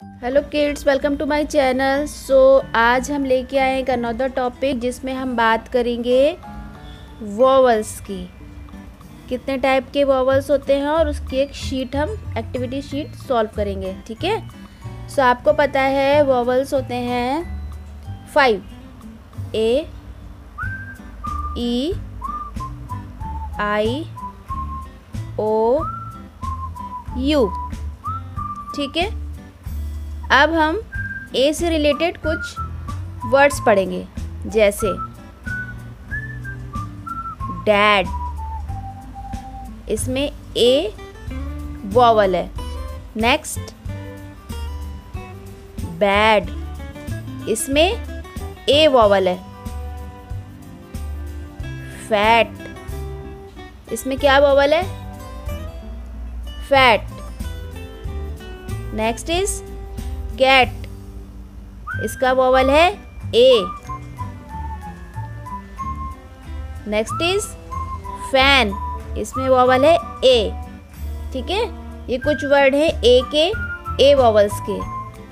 Hello kids welcome to my channel so आज हम लेके आए एक अनदर टॉपिक जिसमें हम बात करेंगे वॉवल्स की। कितने टाइप के वॉवल्स होते हैं और उसकी एक शीट हम एक्टिविटी शीट सॉल्व करेंगे, ठीक है? सो आपको पता है वॉवल्स होते हैं five A E I O U ठीक है? अब हम ए से रिलेटेड कुछ वर्ड्स पढ़ेंगे, जैसे डैड इसमें ए वॉवल है। नेक्स्ट बैड इसमें ए वॉवल है। फैट इसमें क्या वॉवल है? फैट नेक्स्ट इज़ कैट इसका वॉवल है ए नेक्स्ट इज़ फ़ैन इसमें वॉवल है ए ठीक है? ये कुछ वर्ड है ए के ए वॉवल्स के।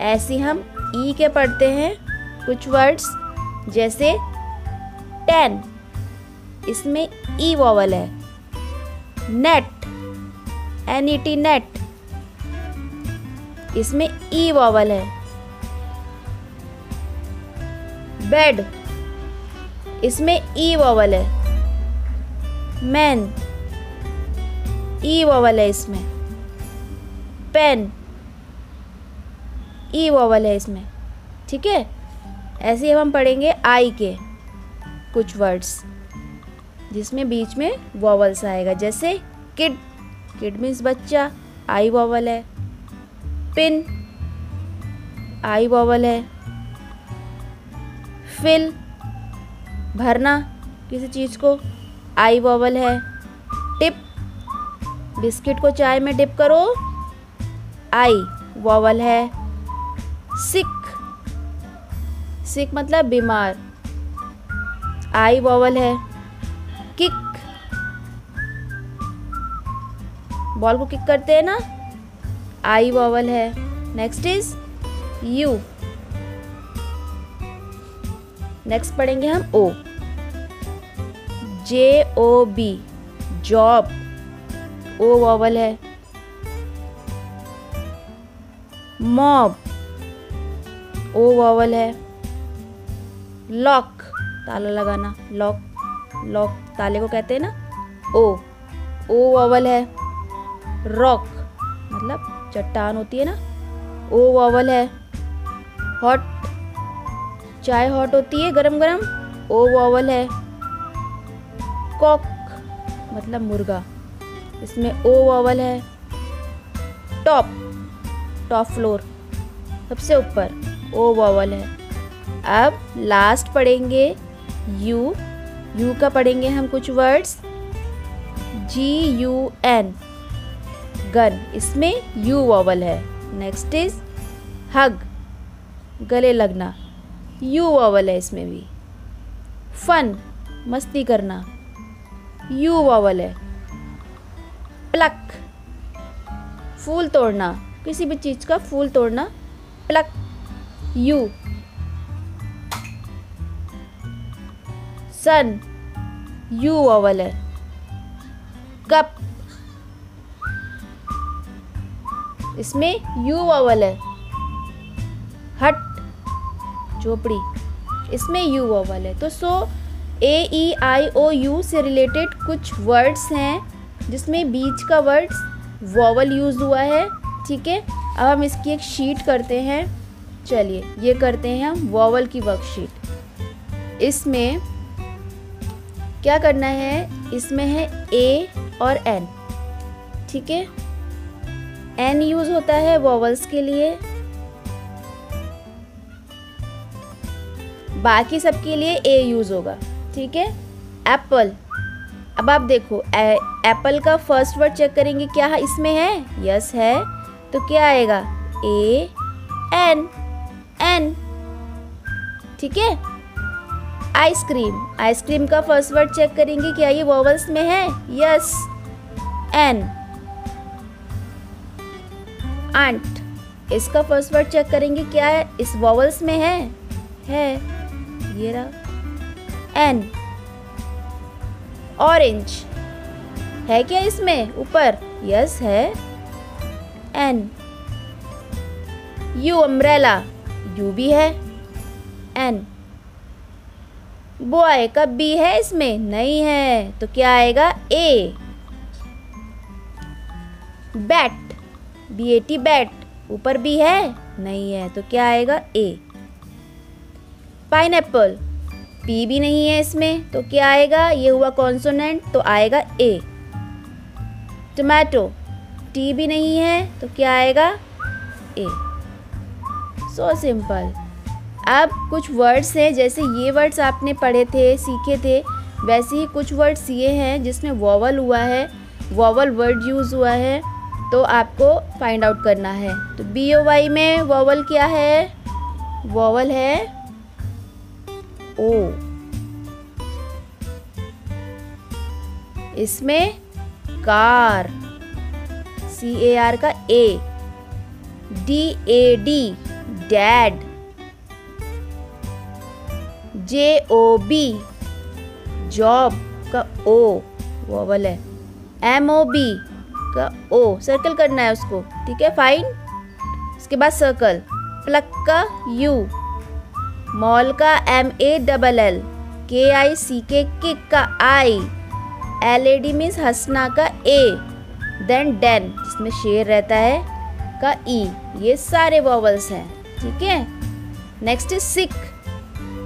ऐसे हम ई के पढ़ते हैं कुछ वर्ड्स जैसे टेन इसमें ई वॉवल है। Net N E T net इसमें ई वॉवल है। बेड इसमें ई वॉवल है। मैन ई वॉवल है इसमें। पेन ई वॉवल है इसमें। ठीक है? ऐसे ही हम पढ़ेंगे आई के कुछ वर्ड्स जिसमें बीच में वॉवल्स आएगा। जैसे किड किड मीन्स बच्चा आई वॉवल है। पिन। आई वॉवल है। फिल। भरना किसी चीज़ को। आई वॉवल है। टिप। बिस्किट को चाय में डिप करो। आई वॉवल है। सिक। सिक मतलब बीमार। आई वॉवल है। किक। बॉल को किक करते हैं ना। आई वॉवल है। नेक्स्ट इज़ यू नेक्स्ट पढ़ेंगे हम O J O B job O vowel है। मॉब ओ वॉवल है। लॉक ताला लगाना। लॉक लॉक ताले को कहते हैं ना? ओ ओ वॉवल है। रॉक मतलब चट्टान होती है ना ओ वॉवल है। हॉट चाय हॉट होती है गरम गरम ओ वॉवल है। कॉक मतलब मुर्गा, इसमें ओ वॉवल है। टॉप टॉप फ्लोर सबसे ऊपर ओ वॉवल है। अब लास्ट पढ़ेंगे यू यू का पढ़ेंगे हम कुछ words G U N gun. इसमें यू वॉवल है। नेक्स्ट इज़ हग गले लगना। यू वॉवल है इसमें भी। फन मस्ती करना। यू वॉवल है। प्लक फूल तोड़ना। किसी भी चीज़ का फूल तोड़ना। Pluck U sun U vowel है। कप इसमें यू वॉवल है। हट, झोपड़ी। इसमें यू वॉवल है। तो so A E I O U से रिलेटेड कुछ वर्ड्स हैं, जिसमें बीच का वर्ड्स वॉवल यूज़ हुआ है, ठीक है? अब हम इसकी एक शीट करते हैं। चलिए, ये करते हैं हम वॉवल की वर्कशीट इसमें क्या करना है? इसमें है ए और एन ठीक है? एन यूज़ होता है वॉवल्स के लिए। बाकी सबके लिए ए यूज़ होगा, ठीक है? एप्पल अब आप देखो एप्पल का फ़र्स्ट वर्ड चेक करेंगे, क्या इसमें है? यस है। तो क्या आएगा? ए एन एन ठीक है? आइसक्रीम आइसक्रीम का फ़र्स्ट वर्ड चेक करेंगे, क्या ये वॉवल्स में है? Yes N ant. इसका फ़र्स्ट वर्ड चेक करेंगे क्या है? इस वॉवल्स में है? है। ये रहा। एन ऑरेंज है क्या इसमें? ऊपर। यस है। एन यू अम्ब्रेला यू भी है। एन बॉय का बी है इसमें? नहीं है। तो क्या आएगा? A bat B A T bat, ऊपर भी है? नहीं है तो क्या आएगा? ए। पाइन एप्पल पी भी नहीं है इसमें तो क्या आएगा? ये हुआ कॉन्सोनेंट तो आएगा ए। टोमेटो, टी भी नहीं है तो क्या आएगा? ए। So simple. अब कुछ वर्ड्स हैं, जैसे ये वर्ड्स आपने पढ़े थे, सीखे थे, वैसे ही कुछ वर्ड्स ये हैं जिसमें वॉवल हुआ है, वॉवल वर्ड यूज़ हुआ है। तो आपको फाइंड आउट करना है। तो बी ओ वाई में वॉवल क्या है? वॉवल है ओ इसमें कार सी ए आर का A D A D dad J O B job का ओ वॉवल है। एम ओ बी का ओ सर्कल करना है उसको। ठीक है फाइन उसके बाद सर्कल प्लक का यू मॉल का एम ए डबल एल के आई सी के किक का I L A D means हंसना का ए देन डेन जिसमें शेर रहता है, का ई e. ये सारे वॉवल्स हैं। ठीक है? Next is sick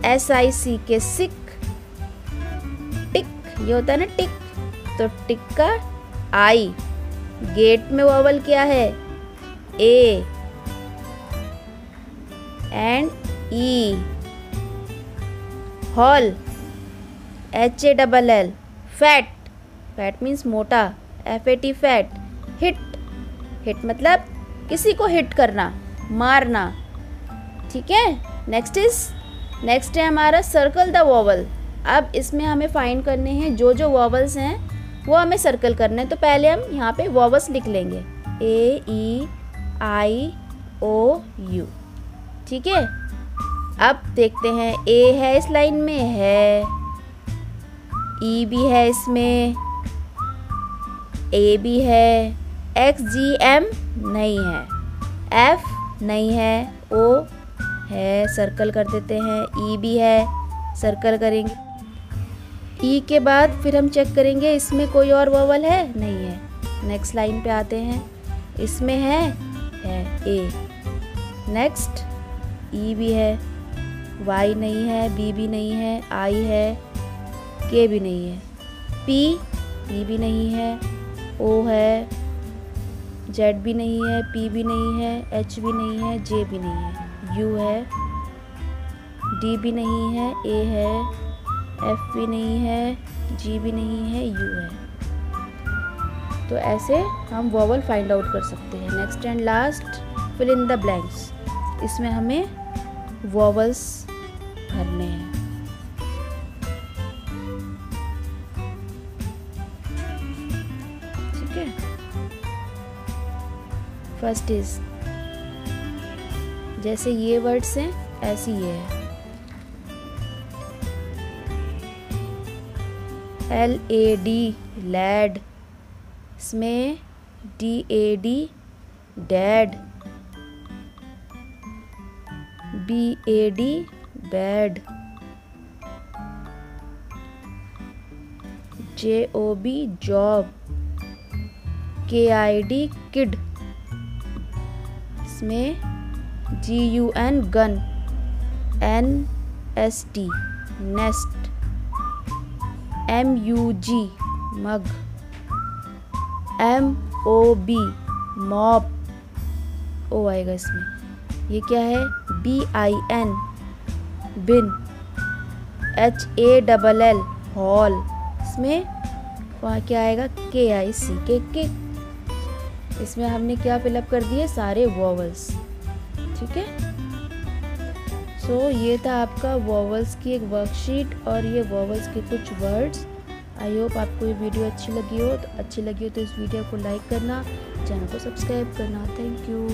S I C K sick tick ये होता है ना टिक तो टिक का आई गेट में वॉवल क्या है? A and E hall H A double L fat fat means मोटा F A T fat hit hit मतलब किसी को हिट करना, मारना, ठीक है? नेक्स्ट इज़ नेक्स्ट है हमारा सर्कल द वॉवल अब इसमें हमें फाइंड करने हैं जो जो वॉवल्स हैं वो हमें सर्कल करना है तो पहले हम यहाँ पे वॉवल्स लिख लेंगे। ए ई आई ओ यू ठीक है? अब देखते हैं ए है इस लाइन में, है ई e भी है इसमें ए भी है एक्स जी एम नहीं है एफ़ नहीं है ओ है सर्कल कर देते हैं ई e भी है सर्कल करेंगे। ई के बाद फिर हम चेक करेंगे, इसमें कोई और वोवल है? नहीं है। नेक्स्ट लाइन पे आते हैं। इसमें है है ए नेक्स्ट ई भी है। वाई नहीं है बी भी नहीं है आई है के भी नहीं है। पी पी भी नहीं है ओ है जेड भी नहीं है पी भी नहीं है एच भी नहीं है जे भी नहीं है। यू है डी भी नहीं है ए है एफ़ भी नहीं है जी भी नहीं है यू है। तो ऐसे हम वॉवल फाइंड आउट कर सकते हैं। Next and last fill in the blanks इसमें हमें वॉवल्स भरने हैं। ठीक है? फ़र्स्ट इज़ जैसे ये वर्ड्स हैं, ऐसी ये है। एल ए डी, लैड इसमें D A D, dad, B A D, bad, J O B, job, K I D, kid इसमें G U N, gun, N S T, nest. M U G mug. M O B mop O आएगा इसमें ये क्या है? B I N bin H A double L hall इसमें वहाँ क्या आएगा? के आई सी के के इसमें हमने क्या फिलअप कर दिए? सारे वॉवल्स ठीक है? सो so, ये था आपका वॉवल्स की एक वर्कशीट और ये वॉवल्स के कुछ वर्ड्स आई होप आपको ये वीडियो अच्छी लगी हो। तो अच्छी लगी हो तो इस वीडियो को लाइक करना चैनल को सब्सक्राइब करना। Thank you